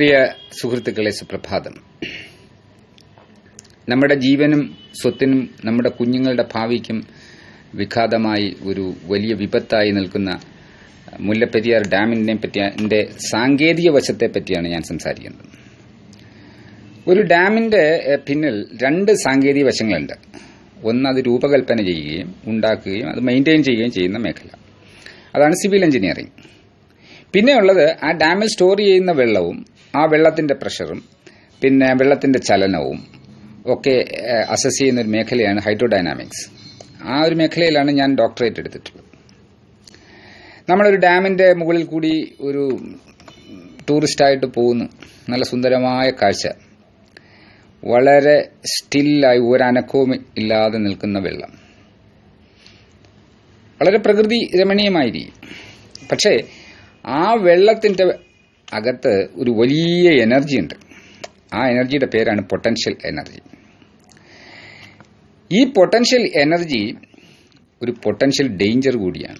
പ്രിയ സുഹൃത്തുക്കളെ സുപ്രഭാതം. നമ്മുടെ ജീവനും സ്വത്തിനും നമ്മുടെ കുഞ്ഞുങ്ങളുടെ ഭാവിക്കും വിഘാതമായി ഒരു വലിയ വിപത്തായി നിൽക്കുന്ന മുല്ലപ്പെരിയാർ ഡാമിനെ പറ്റി സാങ്കേതിക വശത്തെ പറ്റിയാണ് ഞാൻ സംസാരിക്കുന്നത്. ഒരു ഡാമിന്റെ പിന്നിൽ രണ്ട് സാങ്കേതിക വശങ്ങളുണ്ട്. ഒന്ന് അത് രൂപകൽപ്പന ചെയ്യുകയും ഉണ്ടാക്കുകയും അത് മെയിന്റെയിൻ ചെയ്യുകയും ചെയ്യുന്ന മേഖല. അതാണ് സിവിൽ എഞ്ചിനീയറിംഗ്. പിന്നെയുള്ളത് ആ ഡാമിൽ സ്റ്റോർ ചെയ്യുന്ന വെള്ളവും ആ വെള്ളത്തിന്റെ പ്രഷറും പിന്നെ വെള്ളത്തിന്റെ ചലനവും ഒക്കെ അസസ് ചെയ്യുന്ന ഒരു മേഖലയാണ് ഹൈഡ്രോഡൈനാമിക്സ് ആ ഒരു മേഖലയിലാണ് ഞാൻ ഡോക്ടറേറ്റ് എടുത്തിട്ടുള്ളത്. നമ്മളൊരു ഡാമിന്റെ മുകളിൽ കൂടി ഒരു ടൂറിസ്റ്റായിട്ട് പോകുന്നു. നല്ല സുന്ദരമായ കാഴ്ച. വളരെ സ്റ്റില്ലായി ഒരനക്കവും ഇല്ലാതെ നിൽക്കുന്ന വെള്ളം. വളരെ പ്രകൃതി രമണീയമായിരിക്കും. പക്ഷേ ആ വെള്ളത്തിന്റെ അകത്ത് ഒരു വലിയ എനർജി ഉണ്ട്. ആ എനർജിയുടെ പേരാണ് പൊട്ടൻഷ്യൽ എനർജി ഈ പൊട്ടൻഷ്യൽ എനർജി ഒരു പൊട്ടൻഷ്യൽ ഡേഞ്ചർ കൂടിയാണ്.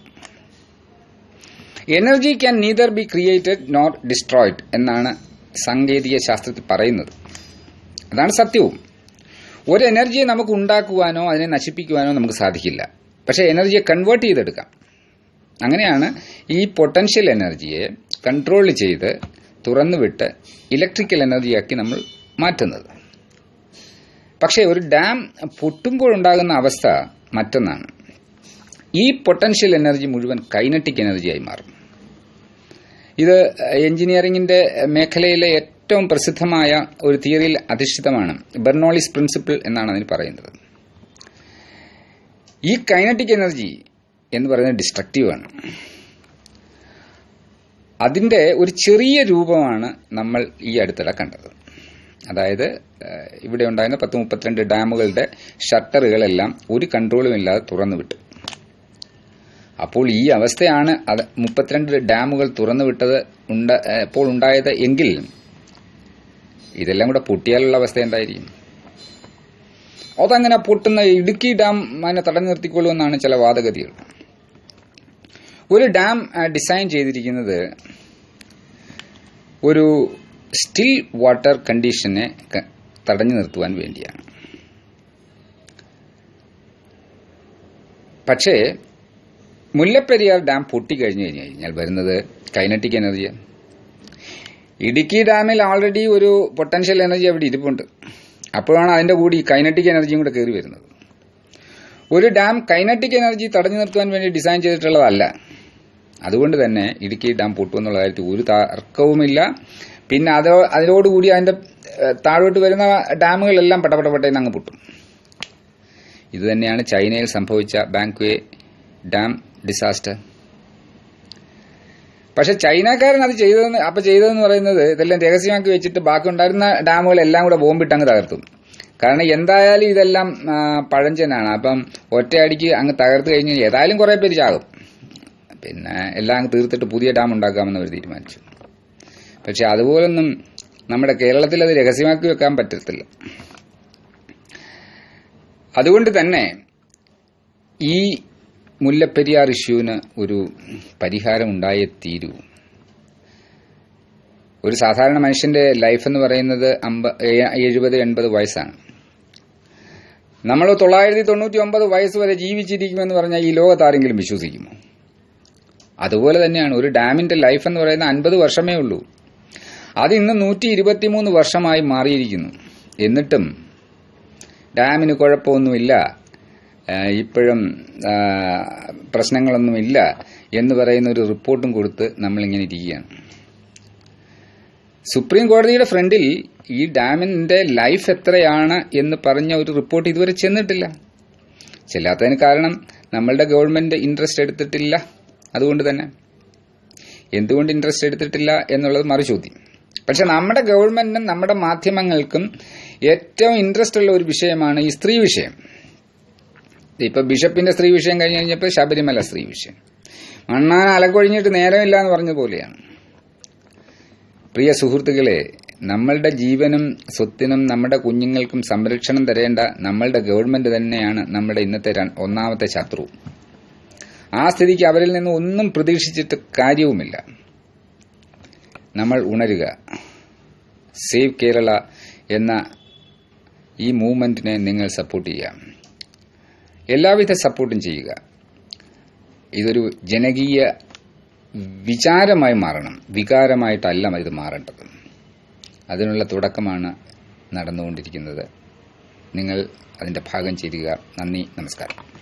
Energy can neither be created nor destroyed എന്നാണ് സാങ്കേതിക ശാസ്ത്രത്തിൽ പറയുന്നത്. അതാണ് സത്യവും. ഒരു എനർജിയെ നമുക്ക് ഉണ്ടാക്കുവാനോ അതിനെ നശിപ്പിക്കുവാനോ നമുക്ക് സാധിക്കില്ല. പക്ഷേ എനർജിയെ കൺവേർട്ട് ചെയ്തെടുക്കാം. അങ്ങനെയാണ് ഈ പൊട്ടൻഷ്യൽ എനർജിയെ കൺട്രോൾ ചെയ്ത് തുറന്നുവിട്ട് ഇലക്ട്രിക്കൽ എനർജിയാക്കി നമ്മൾ മാറ്റുന്നത്. പക്ഷേ ഒരു ഡാം പൊട്ടുമ്പോഴുണ്ടാകുന്ന അവസ്ഥ മറ്റൊന്നാണ്. ഈ പൊട്ടൻഷ്യൽ എനർജി മുഴുവൻ കൈനറ്റിക് എനർജിയായി മാറും. ഇത് എഞ്ചിനീയറിംഗിന്റെ മേഖലയിലെ ഏറ്റവും പ്രസിദ്ധമായ ഒരു തിയറിയിൽ അധിഷ്ഠിതമാണ്. ബെർണോളിസ് പ്രിൻസിപ്പിൾ എന്നാണ് അതിന് പറയുന്നത്. ഈ കൈനറ്റിക് എനർജി എന്ന് പറയുന്നത് ഡിസ്ട്രക്റ്റീവാണ് അതിന്റെ ഒരു ചെറിയ രൂപമാണ് നമ്മൾ ഈ അടുത്തിടെ കണ്ടത്. അതായത് ഇവിടെ ഉണ്ടായിരുന്ന പത്ത് മുപ്പത്തിരണ്ട് ഡാമുകളുടെ ഷട്ടറുകളെല്ലാം ഒരു കൺട്രോളും ഇല്ലാതെ തുറന്നുവിട്ടു. അപ്പോൾ ഈ അവസ്ഥയാണ് അത് മുപ്പത്തിരണ്ട് ഡാമുകൾ തുറന്നുവിട്ടത് ഉണ്ട ഇപ്പോൾ ഉണ്ടായത് എങ്കിൽ ഇതെല്ലാം കൂടെ പൊട്ടിയാലുള്ള അവസ്ഥ എന്തായിരിക്കും? അതങ്ങനെ പൊട്ടുന്ന ഇടുക്കി ഡാം അതിനെ തടഞ്ഞു നിർത്തിക്കൊള്ളുമെന്നാണ് ചില വാദഗതികൾ. ഒരു ഡാം ഡിസൈൻ ചെയ്തിരിക്കുന്നത് ഒരു സ്റ്റിൽ വാട്ടർ കണ്ടീഷനെ തടഞ്ഞു നിർത്തുവാൻ വേണ്ടിയാണ്. പക്ഷേ മുല്ലപ്പെരിയാർ ഡാം പൊട്ടിക്കഴിഞ്ഞു കഴിഞ്ഞു കഴിഞ്ഞാൽ വരുന്നത് കൈനറ്റിക് എനർജി ഇടുക്കി ഡാമിൽ ഓൾറെഡി ഒരു പൊട്ടൻഷ്യൽ എനർജി അവിടെ ഇരിപ്പുണ്ട്. അപ്പോഴാണ് അതിന്റെ കൂടി കൈനറ്റിക് എനർജിയും കൂടെ കയറി വരുന്നത്. ഒരു ഡാം കൈനറ്റിക് എനർജി തടഞ്ഞു നിർത്തുവാൻ വേണ്ടി ഡിസൈൻ ചെയ്തിട്ടുള്ളതല്ല. അതുകൊണ്ട് തന്നെ ഇടുക്കി ഡാം പൊട്ടുമെന്നുള്ള കാര്യത്തിൽ ഒരു തർക്കവുമില്ല. പിന്നെ അത് അതിനോടുകൂടി അതിന്റെ താഴോട്ട് വരുന്ന ഡാമുകളെല്ലാം പട്ടപട്ടപ്പെട്ടേന്ന് അങ്ങ് പൊട്ടും. ഇത് തന്നെയാണ് ചൈനയിൽ സംഭവിച്ച ബാങ്ക്വേ ഡാം ഡിസാസ്റ്റർ. പക്ഷെ ചൈനക്കാരൻ അത് ചെയ്തതെന്ന് അപ്പൊ ചെയ്തതെന്ന് പറയുന്നത് ഇതെല്ലാം രഹസ്യമാക്കി വെച്ചിട്ട് ബാക്കി ഉണ്ടായിരുന്ന ഡാമുകളെല്ലാം കൂടെ ബോംബിട്ട് അങ്ങ് തകർത്തും. കാരണം എന്തായാലും ഇതെല്ലാം പഴഞ്ചനാണ്. അപ്പം ഒറ്റയടിക്ക് അങ്ങ് തകർത്ത് കഴിഞ്ഞാൽ ഏതായാലും കുറെ പേര് ചാകും. പിന്നെ എല്ലാം തീർത്തിട്ട് പുതിയ ഡാം ഉണ്ടാക്കാമെന്ന് അവർ തീരുമാനിച്ചു. പക്ഷെ അതുപോലൊന്നും നമ്മുടെ കേരളത്തിൽ അത് രഹസ്യമാക്കി വെക്കാൻ പറ്റത്തില്ല. അതുകൊണ്ട് തന്നെ ഈ മുല്ലപ്പെരിയാർ ഇഷ്യൂവിന് ഒരു പരിഹാരം ഉണ്ടായേ തീരൂ. ഒരു സാധാരണ മനുഷ്യന്റെ ലൈഫ് എന്ന് പറയുന്നത് എഴുപത് എൺപത് വയസ്സാണ്. നമ്മൾ തൊള്ളായിരത്തി തൊണ്ണൂറ്റി ഒമ്പത് വയസ്സ് വരെ ജീവിച്ചിരിക്കുമെന്ന് പറഞ്ഞാൽ ഈ ലോകത്ത് ആരെങ്കിലും വിശ്വസിക്കുമോ? അതുപോലെ തന്നെയാണ്. ഒരു ഡാമിന്റെ ലൈഫ് എന്ന് പറയുന്ന അൻപത് വർഷമേ ഉള്ളൂ. അത് ഇന്ന് നൂറ്റി ഇരുപത്തിമൂന്ന് വർഷമായി മാറിയിരിക്കുന്നു. എന്നിട്ടും ഡാമിന് കുഴപ്പമൊന്നുമില്ല. ഇപ്പോഴും പ്രശ്നങ്ങളൊന്നുമില്ല എന്ന് പറയുന്ന ഒരു റിപ്പോർട്ടും കൊടുത്ത് നമ്മളിങ്ങനെ ഇരിക്കുകയാണ്. സുപ്രീം കോടതിയുടെ ഫ്രണ്ടിൽ ഈ ഡാമിന്റെ ലൈഫ് എത്രയാണ് എന്ന് പറഞ്ഞ ഒരു റിപ്പോർട്ട് ഇതുവരെ ചെന്നിട്ടില്ല. ചെല്ലാത്തതിന് കാരണം നമ്മളുടെ ഗവൺമെന്റ് ഇൻട്രസ്റ്റ് എടുത്തിട്ടില്ല. അതുകൊണ്ട് തന്നെ എന്തുകൊണ്ട് ഇൻട്രസ്റ്റ് എടുത്തിട്ടില്ല എന്നുള്ളത് മറുചോദ്യം പക്ഷെ നമ്മുടെ ഗവൺമെന്റിനും നമ്മുടെ മാധ്യമങ്ങൾക്കും ഏറ്റവും ഇൻട്രസ്റ്റ് ഉള്ള ഒരു വിഷയമാണ് ഈ സ്ത്രീ വിഷയം. ഇപ്പൊ ബിഷപ്പിന്റെ സ്ത്രീ വിഷയം കഴിഞ്ഞ് കഴിഞ്ഞപ്പോൾ ശബരിമല സ്ത്രീ വിഷയം. മണ്ണാൻ അലക്കൊഴിഞ്ഞിട്ട് നേരമില്ല എന്ന് പറഞ്ഞ പോലെയാണ്. പ്രിയ സുഹൃത്തുക്കളെ നമ്മളുടെ ജീവനും സ്വത്തിനും നമ്മുടെ കുഞ്ഞുങ്ങൾക്കും സംരക്ഷണം തരേണ്ട നമ്മളുടെ ഗവൺമെന്റ് തന്നെയാണ് നമ്മുടെ ഇന്നത്തെ ഒന്നാമത്തെ ശത്രു. ആ സ്ഥിതിക്ക് അവരിൽ നിന്ന് ഒന്നും പ്രതീക്ഷിച്ചിട്ട് കാര്യവുമില്ല. നമ്മൾ ഉണരുക. സേവ് കേരള എന്ന ഈ മൂവ്മെന്റിനെ നിങ്ങൾ സപ്പോർട്ട് ചെയ്യാം എല്ലാവിധ സപ്പോർട്ടും ചെയ്യുക. ഇതൊരു ജനകീയ വിചാരമായി മാറണം. വികാരമായിട്ടല്ല ഇത് മാറേണ്ടത്. അതിനുള്ള തുടക്കമാണ് നടന്നുകൊണ്ടിരിക്കുന്നത്. നിങ്ങൾ അതിന്റെ ഭാഗം ചെയ്യുക നന്ദി നമസ്കാരം.